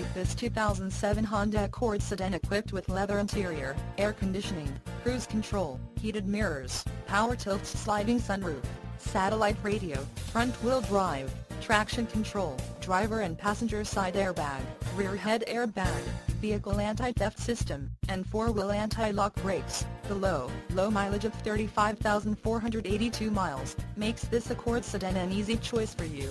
like this 2007 Honda Accord sedan equipped with leather interior, air conditioning, cruise control, heated mirrors, power tilt sliding sunroof, satellite radio, front-wheel drive, traction control, driver and passenger side airbag, rear head airbag, vehicle anti-theft system, and four-wheel anti-lock brakes. The low, low mileage of 35,482 miles makes this Accord sedan an easy choice for you.